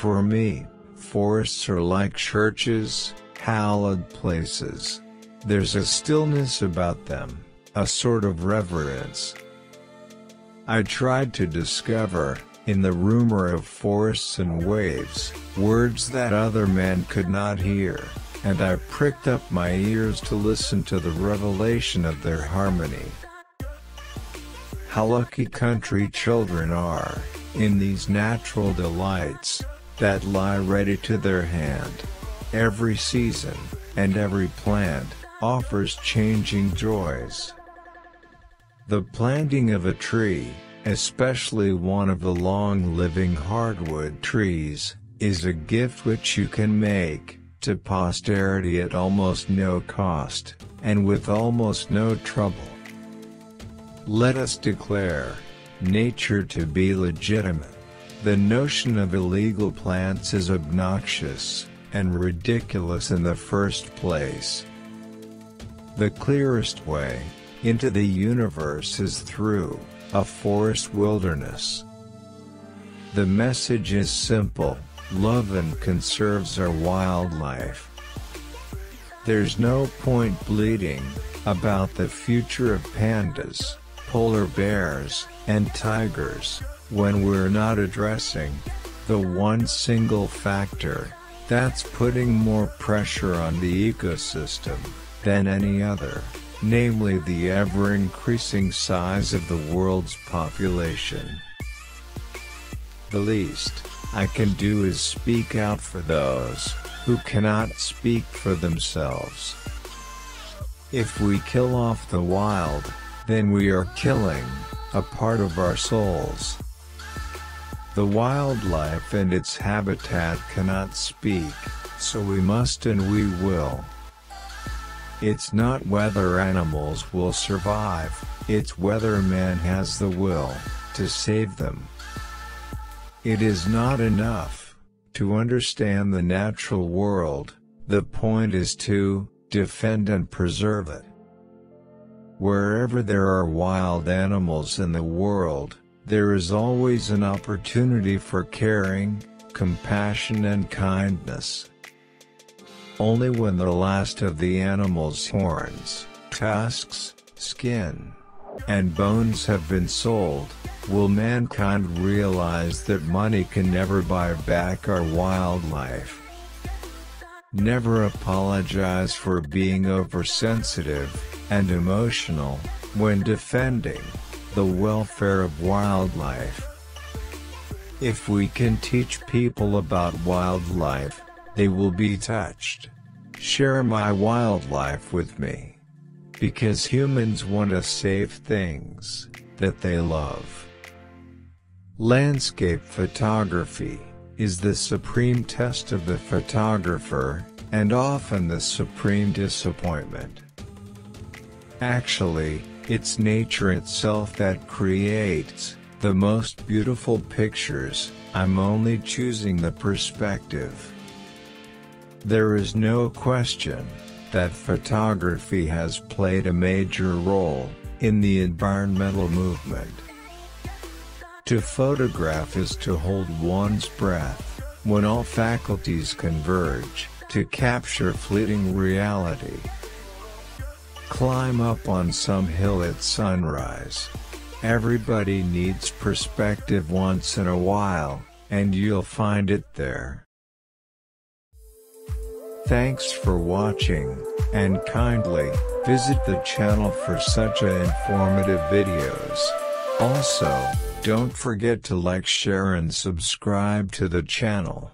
For me, forests are like churches, hallowed places. There's a stillness about them, a sort of reverence. I tried to discover, in the rumor of forests and waves, words that other men could not hear, and I pricked up my ears to listen to the revelation of their harmony. How lucky country children are, in these natural delights, that lie ready to their hand. Every season, and every plant, offers changing joys. The planting of a tree, especially one of the long-living hardwood trees, is a gift which you can make to posterity at almost no cost, and with almost no trouble. Let us declare nature to be legitimate. The notion of illegal plants is obnoxious and ridiculous in the first place. The clearest way into the universe is through a forest wilderness. The message is simple, love and conserves our wildlife. There's no point bleeding about the future of pandas polar bears, and tigers, when we're not addressing the one single factor that's putting more pressure on the ecosystem than any other, namely the ever-increasing size of the world's population. The least I can do is speak out for those who cannot speak for themselves. If we kill off the wild, then we are killing a part of our souls. The wildlife and its habitat cannot speak, so we must and we will. It's not whether animals will survive, it's whether man has the will to save them. It is not enough to understand the natural world, the point is to defend and preserve it. Wherever there are wild animals in the world, there is always an opportunity for caring, compassion and kindness. Only when the last of the animal's horns, tusks, skin, and bones have been sold, will mankind realize that money can never buy back our wildlife. Never apologize for being oversensitive and emotional when defending the welfare of wildlife. If we can teach people about wildlife, they will be touched. Share my wildlife with me. Because humans want to save things that they love. Landscape photography is the supreme test of the photographer, and often the supreme disappointment. Actually, it's nature itself that creates the most beautiful pictures, I'm only choosing the perspective. There is no question that photography has played a major role in the environmental movement. To photograph is to hold one's breath, when all faculties converge, to capture fleeting reality. Climb up on some hill at sunrise. Everybody needs perspective once in a while, and you'll find it there. Thanks for watching, and kindly, visit the channel for such a informative videos. Also, don't forget to like share and subscribe to the channel.